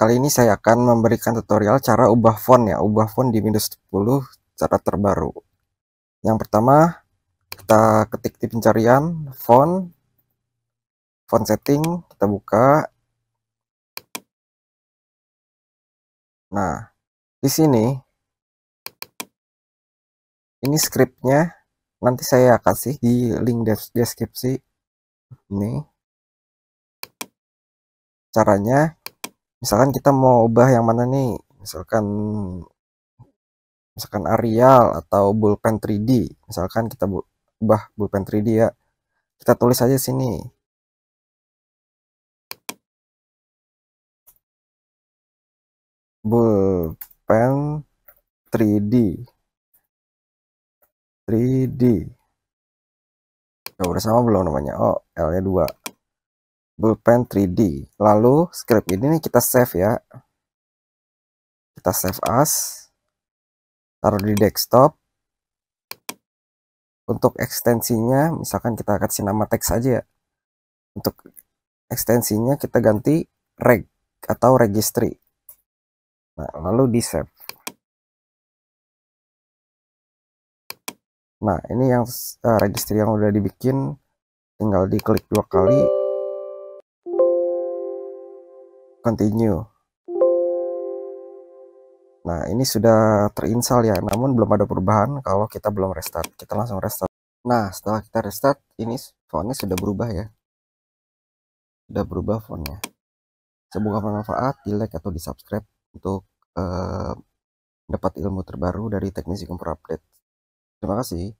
Kali ini saya akan memberikan tutorial cara ubah font ya, ubah font di Windows 10 cara terbaru. Yang pertama, kita ketik di pencarian font, font setting, kita buka. Nah, di sini ini scriptnya nanti saya kasih di link deskripsi ini caranya misalkan kita mau ubah yang mana nih? Misalkan misalkan Arial atau Bullpen 3D misalkan kita ubah Bullpen 3D ya. Kita tulis aja sini. Bullpen 3D 3D udah sama belum namanya? Oh L nya 2 Bullpen 3D. Lalu script ini kita save ya. Kita save as. Taruh di desktop. Untuk ekstensinya, misalkan kita kasih nama teks saja ya. Untuk ekstensinya kita ganti reg atau registry. Nah, lalu di save. Nah, ini yang uh, registry yang udah dibikin tinggal diklik dua kali continue. Nah ini sudah terinstall ya namun belum ada perubahan kalau kita belum restart. Kita langsung restart. Nah setelah kita restart ini fontnya sudah berubah ya. Sudah berubah fontnya. Semoga bermanfaat di like atau di subscribe untuk uh, dapat ilmu terbaru dari teknisi komputer update. Terima kasih